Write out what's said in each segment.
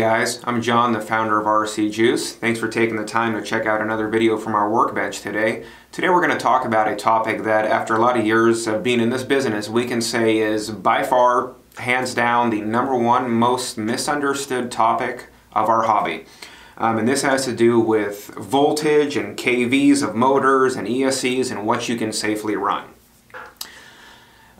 guys, I'm John, the founder of RCJuice. Thanks for taking the time to check out another video from our workbench today. Today we're going to talk about a topic that after a lot of years of being in this business, we can say is by far, hands down, the number one most misunderstood topic of our hobby. Um, and this has to do with voltage and KVs of motors and ESCs and what you can safely run.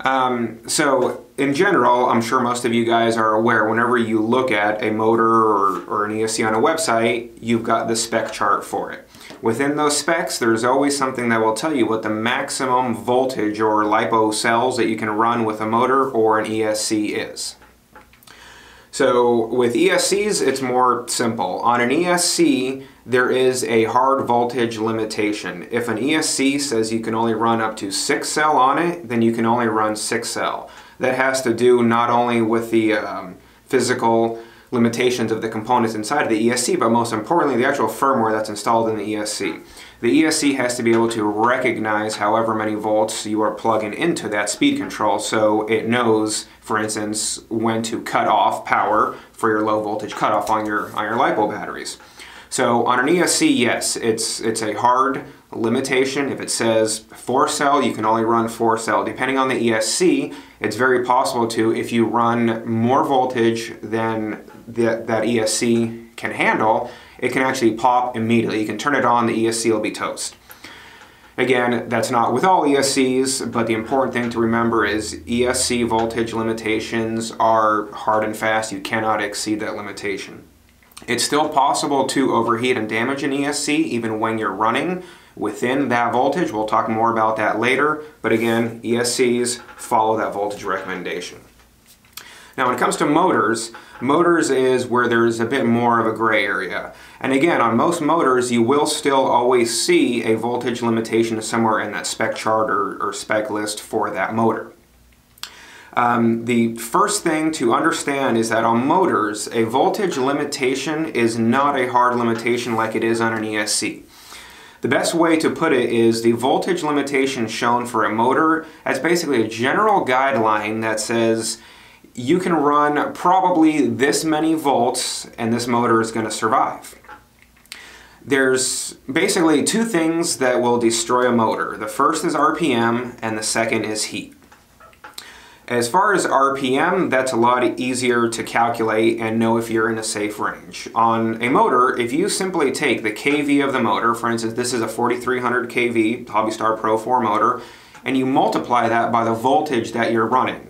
Um, so in general, I'm sure most of you guys are aware whenever you look at a motor or, or an ESC on a website, you've got the spec chart for it. Within those specs, there's always something that will tell you what the maximum voltage or LiPo cells that you can run with a motor or an ESC is. So with ESCs, it's more simple. On an ESC, there is a hard voltage limitation. If an ESC says you can only run up to 6 cell on it, then you can only run 6 cell. That has to do not only with the um, physical limitations of the components inside of the ESC, but most importantly, the actual firmware that's installed in the ESC. The ESC has to be able to recognize however many volts you are plugging into that speed control so it knows, for instance, when to cut off power for your low voltage cutoff on your, on your LiPo batteries. So on an ESC, yes, it's, it's a hard limitation. If it says 4 cell, you can only run 4 cell. Depending on the ESC, it's very possible to, if you run more voltage than the, that ESC can handle, it can actually pop immediately. You can turn it on, the ESC will be toast. Again, that's not with all ESCs, but the important thing to remember is ESC voltage limitations are hard and fast. You cannot exceed that limitation. It's still possible to overheat and damage an ESC even when you're running within that voltage. We'll talk more about that later, but again, ESCs follow that voltage recommendation. Now when it comes to motors, motors is where there's a bit more of a gray area. And again, on most motors, you will still always see a voltage limitation somewhere in that spec chart or, or spec list for that motor. Um, the first thing to understand is that on motors, a voltage limitation is not a hard limitation like it is on an ESC. The best way to put it is the voltage limitation shown for a motor as basically a general guideline that says you can run probably this many volts and this motor is going to survive. There's basically two things that will destroy a motor. The first is RPM and the second is heat. As far as RPM, that's a lot easier to calculate and know if you're in a safe range. On a motor, if you simply take the kV of the motor, for instance, this is a 4300 kV Hobbystar Pro 4 motor, and you multiply that by the voltage that you're running.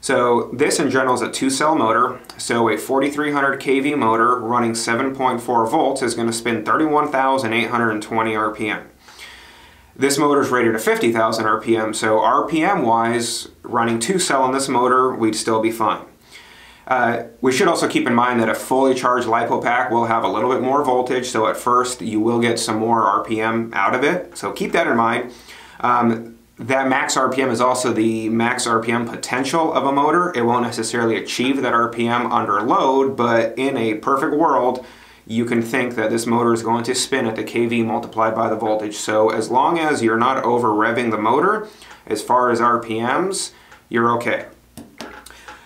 So this in general is a two-cell motor, so a 4300 kV motor running 7.4 volts is going to spin 31,820 RPM. This motor is rated at 50,000 RPM, so RPM wise, running two cell on this motor, we'd still be fine. Uh, we should also keep in mind that a fully charged LiPo pack will have a little bit more voltage, so at first you will get some more RPM out of it, so keep that in mind. Um, that max RPM is also the max RPM potential of a motor. It won't necessarily achieve that RPM under load, but in a perfect world, you can think that this motor is going to spin at the kV multiplied by the voltage. So as long as you're not over revving the motor, as far as RPMs, you're okay.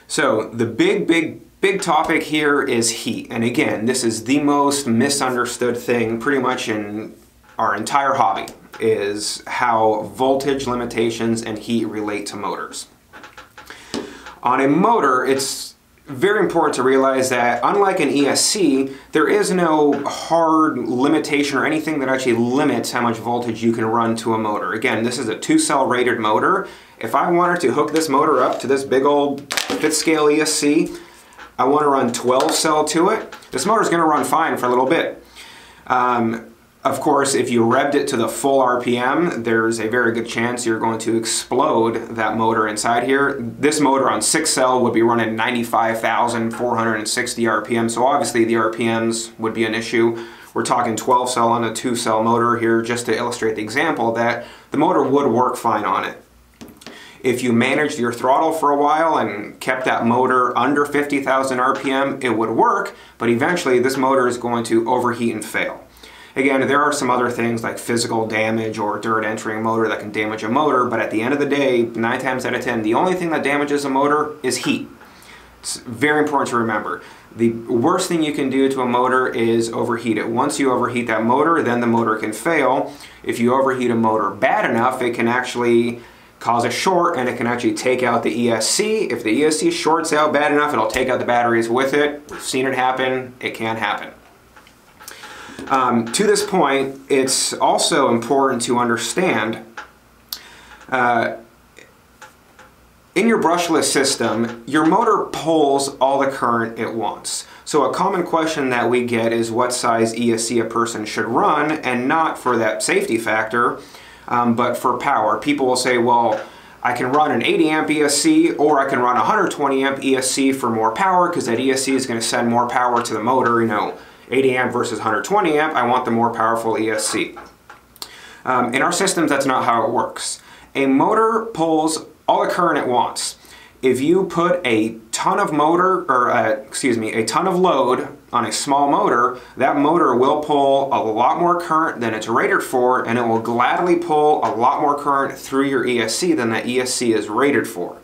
So the big, big, big topic here is heat. And again, this is the most misunderstood thing pretty much in our entire hobby is how voltage limitations and heat relate to motors. On a motor, it's very important to realize that unlike an ESC, there is no hard limitation or anything that actually limits how much voltage you can run to a motor. Again, this is a two cell rated motor. If I wanted to hook this motor up to this big old fifth scale ESC, I want to run 12 cell to it. This motor is going to run fine for a little bit. Um, of course, if you revved it to the full RPM, there's a very good chance you're going to explode that motor inside here. This motor on 6 cell would be running 95,460 RPM, so obviously the RPMs would be an issue. We're talking 12 cell on a 2 cell motor here just to illustrate the example that the motor would work fine on it. If you managed your throttle for a while and kept that motor under 50,000 RPM, it would work, but eventually this motor is going to overheat and fail. Again, there are some other things like physical damage or dirt entering a motor that can damage a motor, but at the end of the day, nine times out of 10, the only thing that damages a motor is heat. It's very important to remember. The worst thing you can do to a motor is overheat it. Once you overheat that motor, then the motor can fail. If you overheat a motor bad enough, it can actually cause a short and it can actually take out the ESC. If the ESC shorts out bad enough, it'll take out the batteries with it. We've seen it happen. It can happen. Um, to this point, it's also important to understand uh, in your brushless system, your motor pulls all the current it wants. So a common question that we get is what size ESC a person should run, and not for that safety factor, um, but for power. People will say, well, I can run an 80 amp ESC or I can run a 120 amp ESC for more power because that ESC is going to send more power to the motor. You know, 80 amp versus 120 amp, I want the more powerful ESC. Um, in our systems, that's not how it works. A motor pulls all the current it wants. If you put a ton of motor, or uh, excuse me, a ton of load on a small motor, that motor will pull a lot more current than it's rated for, and it will gladly pull a lot more current through your ESC than that ESC is rated for.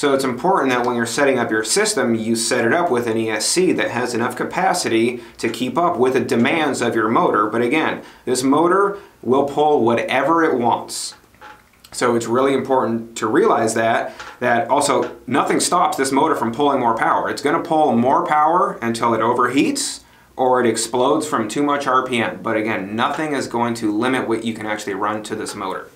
So it's important that when you're setting up your system, you set it up with an ESC that has enough capacity to keep up with the demands of your motor. But again, this motor will pull whatever it wants. So it's really important to realize that, that also nothing stops this motor from pulling more power. It's gonna pull more power until it overheats or it explodes from too much RPM. But again, nothing is going to limit what you can actually run to this motor.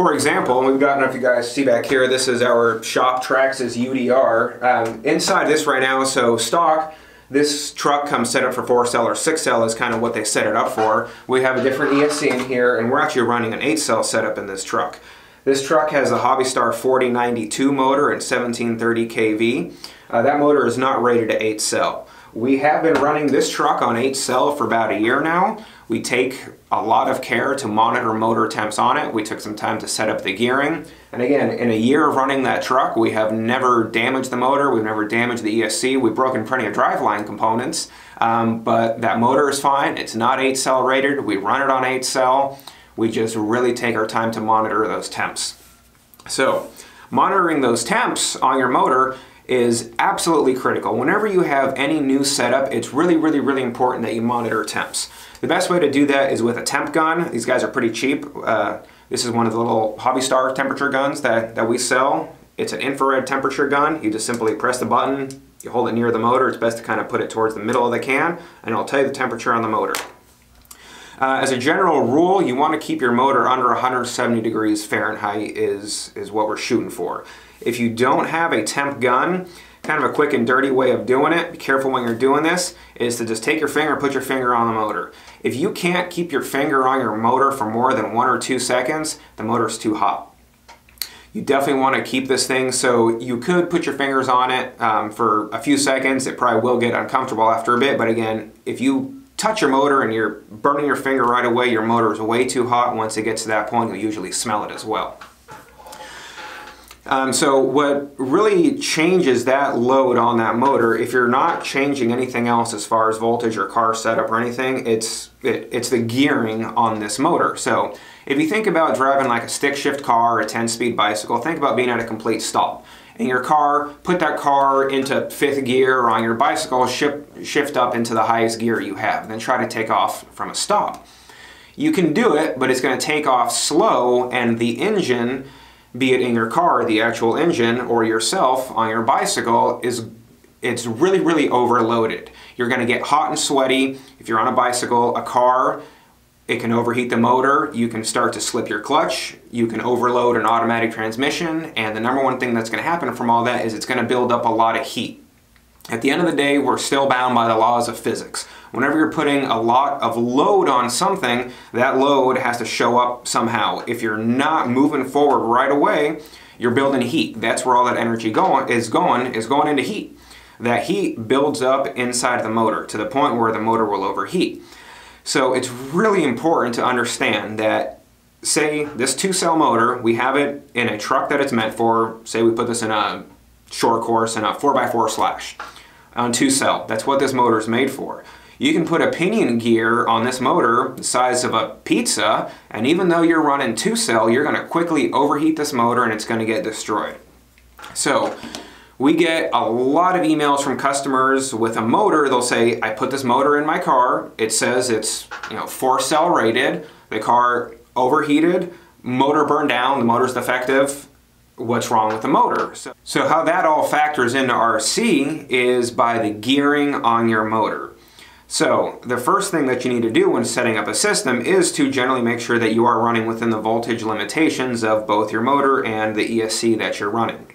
For example, we've got, if you guys see back here, this is our Shop Traxxas UDR. Um, inside this right now, so stock, this truck comes set up for 4-cell or 6-cell is kind of what they set it up for. We have a different ESC in here and we're actually running an 8-cell setup in this truck. This truck has a Hobbystar 4092 motor and 1730 kV. Uh, that motor is not rated to 8-cell. We have been running this truck on 8-cell for about a year now. We take a lot of care to monitor motor temps on it. We took some time to set up the gearing. And again, in a year of running that truck, we have never damaged the motor, we've never damaged the ESC, we've broken plenty of driveline components, um, but that motor is fine. It's not 8-cell rated, we run it on 8-cell. We just really take our time to monitor those temps. So, monitoring those temps on your motor is absolutely critical. Whenever you have any new setup, it's really, really, really important that you monitor temps. The best way to do that is with a temp gun. These guys are pretty cheap. Uh, this is one of the little Hobbystar temperature guns that, that we sell. It's an infrared temperature gun. You just simply press the button, you hold it near the motor. It's best to kind of put it towards the middle of the can, and it'll tell you the temperature on the motor. Uh, as a general rule, you want to keep your motor under 170 degrees Fahrenheit is, is what we're shooting for. If you don't have a temp gun, kind of a quick and dirty way of doing it, be careful when you're doing this, is to just take your finger and put your finger on the motor. If you can't keep your finger on your motor for more than one or two seconds, the motor's too hot. You definitely want to keep this thing so you could put your fingers on it um, for a few seconds. It probably will get uncomfortable after a bit, but again, if you touch your motor and you're burning your finger right away, your motor is way too hot. Once it gets to that point, you'll usually smell it as well. Um, so what really changes that load on that motor, if you're not changing anything else as far as voltage or car setup or anything, it's, it, it's the gearing on this motor. So if you think about driving like a stick shift car or a 10-speed bicycle, think about being at a complete stop. In your car, put that car into fifth gear or on your bicycle, shift, shift up into the highest gear you have, then try to take off from a stop. You can do it, but it's going to take off slow and the engine be it in your car, the actual engine, or yourself on your bicycle, is it's really, really overloaded. You're going to get hot and sweaty. If you're on a bicycle, a car, it can overheat the motor. You can start to slip your clutch. You can overload an automatic transmission. And the number one thing that's going to happen from all that is it's going to build up a lot of heat. At the end of the day, we're still bound by the laws of physics. Whenever you're putting a lot of load on something, that load has to show up somehow. If you're not moving forward right away, you're building heat. That's where all that energy going is going is going into heat. That heat builds up inside the motor to the point where the motor will overheat. So it's really important to understand that say this two cell motor, we have it in a truck that it's meant for, say we put this in a short course in a 4x4 slash on two cell. That's what this motor is made for. You can put a pinion gear on this motor the size of a pizza, and even though you're running two cell, you're gonna quickly overheat this motor and it's gonna get destroyed. So, we get a lot of emails from customers with a motor. They'll say, I put this motor in my car. It says it's you know four cell rated. The car overheated, motor burned down, the motor's defective. What's wrong with the motor? So, so how that all factors into RC is by the gearing on your motor. So the first thing that you need to do when setting up a system is to generally make sure that you are running within the voltage limitations of both your motor and the ESC that you're running.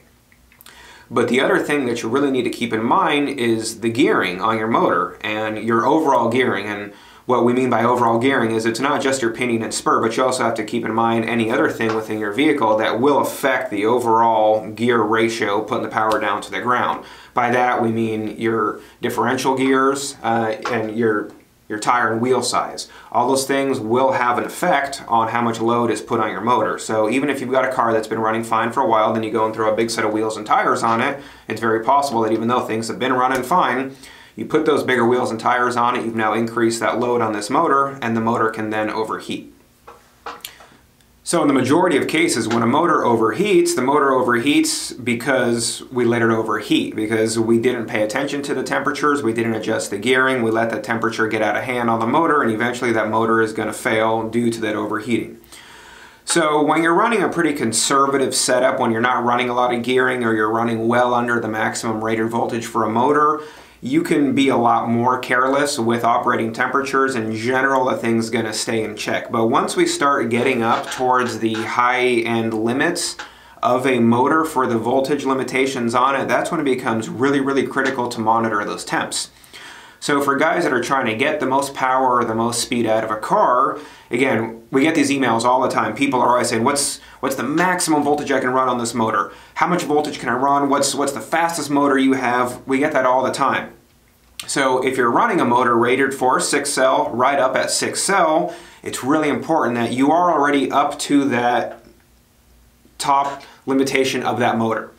But the other thing that you really need to keep in mind is the gearing on your motor and your overall gearing. And what we mean by overall gearing is it's not just your pinion and spur, but you also have to keep in mind any other thing within your vehicle that will affect the overall gear ratio, putting the power down to the ground. By that we mean your differential gears uh, and your your tire and wheel size. All those things will have an effect on how much load is put on your motor. So even if you've got a car that's been running fine for a while, then you go and throw a big set of wheels and tires on it, it's very possible that even though things have been running fine, you put those bigger wheels and tires on it, you've now increased that load on this motor, and the motor can then overheat. So in the majority of cases, when a motor overheats, the motor overheats because we let it overheat, because we didn't pay attention to the temperatures, we didn't adjust the gearing, we let the temperature get out of hand on the motor, and eventually that motor is going to fail due to that overheating. So when you're running a pretty conservative setup, when you're not running a lot of gearing or you're running well under the maximum rated voltage for a motor, you can be a lot more careless with operating temperatures. In general, the thing's gonna stay in check. But once we start getting up towards the high end limits of a motor for the voltage limitations on it, that's when it becomes really, really critical to monitor those temps. So for guys that are trying to get the most power or the most speed out of a car, again, we get these emails all the time. People are always saying, what's, what's the maximum voltage I can run on this motor? How much voltage can I run? What's, what's the fastest motor you have? We get that all the time. So if you're running a motor rated for 6 cell, right up at 6 cell, it's really important that you are already up to that top limitation of that motor.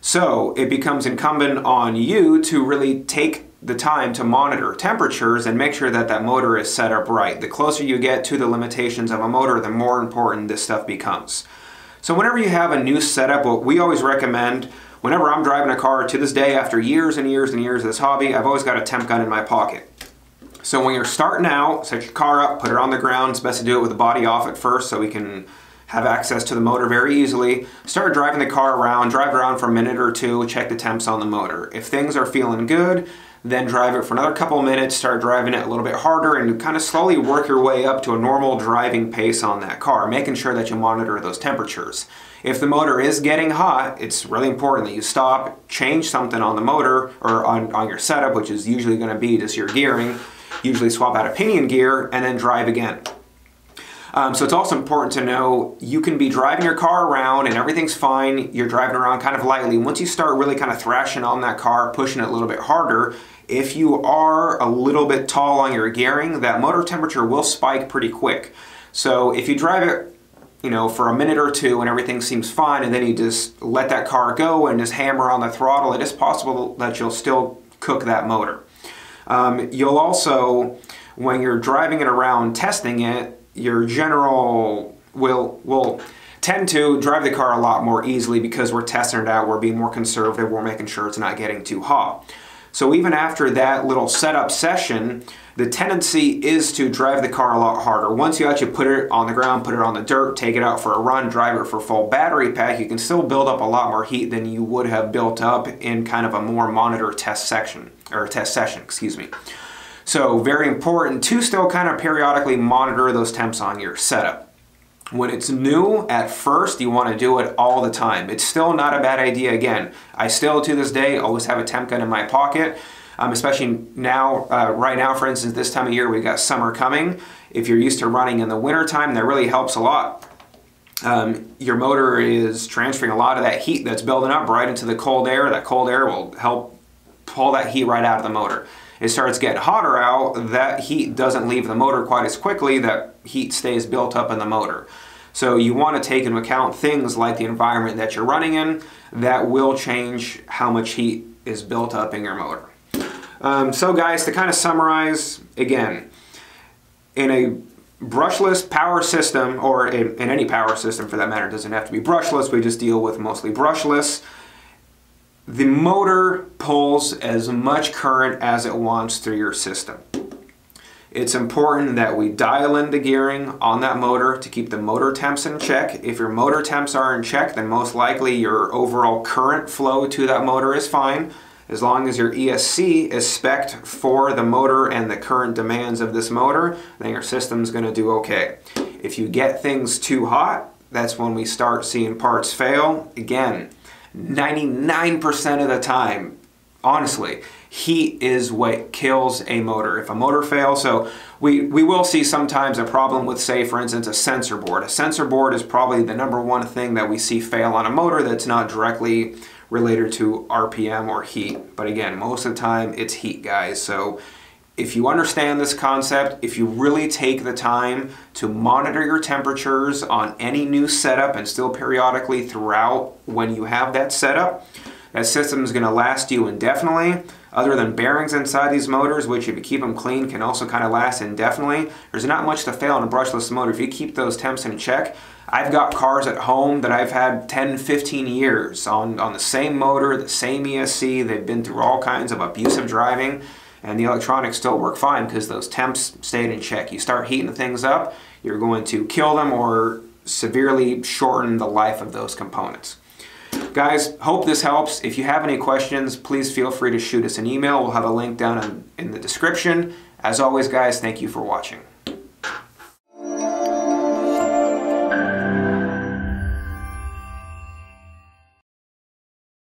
So it becomes incumbent on you to really take the time to monitor temperatures and make sure that that motor is set up right. The closer you get to the limitations of a motor, the more important this stuff becomes. So whenever you have a new setup, what we always recommend whenever I'm driving a car to this day, after years and years and years of this hobby, I've always got a temp gun in my pocket. So when you're starting out, set your car up, put it on the ground. It's best to do it with the body off at first so we can have access to the motor very easily. Start driving the car around, drive around for a minute or two, check the temps on the motor. If things are feeling good, then drive it for another couple minutes, start driving it a little bit harder, and kind of slowly work your way up to a normal driving pace on that car, making sure that you monitor those temperatures. If the motor is getting hot, it's really important that you stop, change something on the motor or on, on your setup, which is usually going to be just your gearing, usually swap out a pinion gear, and then drive again. Um, so it's also important to know you can be driving your car around and everything's fine. You're driving around kind of lightly. Once you start really kind of thrashing on that car, pushing it a little bit harder, if you are a little bit tall on your gearing, that motor temperature will spike pretty quick. So if you drive it you know, for a minute or two and everything seems fine, and then you just let that car go and just hammer on the throttle, it is possible that you'll still cook that motor. Um, you'll also, when you're driving it around testing it, your general will will tend to drive the car a lot more easily because we're testing it out, we're being more conservative, we're making sure it's not getting too hot. So even after that little setup session, the tendency is to drive the car a lot harder. Once you actually put it on the ground, put it on the dirt, take it out for a run, drive it for full battery pack, you can still build up a lot more heat than you would have built up in kind of a more monitor test section, or test session, excuse me. So very important to still kind of periodically monitor those temps on your setup. When it's new at first, you want to do it all the time. It's still not a bad idea again. I still to this day always have a temp gun in my pocket, um, especially now, uh, right now for instance, this time of year we've got summer coming. If you're used to running in the winter time, that really helps a lot. Um, your motor is transferring a lot of that heat that's building up right into the cold air. That cold air will help pull that heat right out of the motor it starts getting hotter out, that heat doesn't leave the motor quite as quickly, that heat stays built up in the motor. So you want to take into account things like the environment that you're running in that will change how much heat is built up in your motor. Um, so guys, to kind of summarize, again, in a brushless power system, or in, in any power system for that matter, doesn't have to be brushless, we just deal with mostly brushless, the motor pulls as much current as it wants through your system. It's important that we dial in the gearing on that motor to keep the motor temps in check. If your motor temps are in check, then most likely your overall current flow to that motor is fine. As long as your ESC is spec'd for the motor and the current demands of this motor, then your system's gonna do okay. If you get things too hot, that's when we start seeing parts fail. Again, 99% of the time, honestly, heat is what kills a motor. If a motor fails, so we, we will see sometimes a problem with, say, for instance, a sensor board. A sensor board is probably the number one thing that we see fail on a motor that's not directly related to RPM or heat. But again, most of the time it's heat, guys. So if you understand this concept, if you really take the time to monitor your temperatures on any new setup and still periodically throughout when you have that setup, that system is going to last you indefinitely. Other than bearings inside these motors, which if you keep them clean can also kind of last indefinitely, there's not much to fail on a brushless motor. If you keep those temps in check, I've got cars at home that I've had 10, 15 years on, on the same motor, the same ESC. They've been through all kinds of abusive driving and the electronics still work fine because those temps stayed in check. You start heating the things up, you're going to kill them or severely shorten the life of those components. Guys, hope this helps. If you have any questions, please feel free to shoot us an email. We'll have a link down in, in the description. As always, guys, thank you for watching.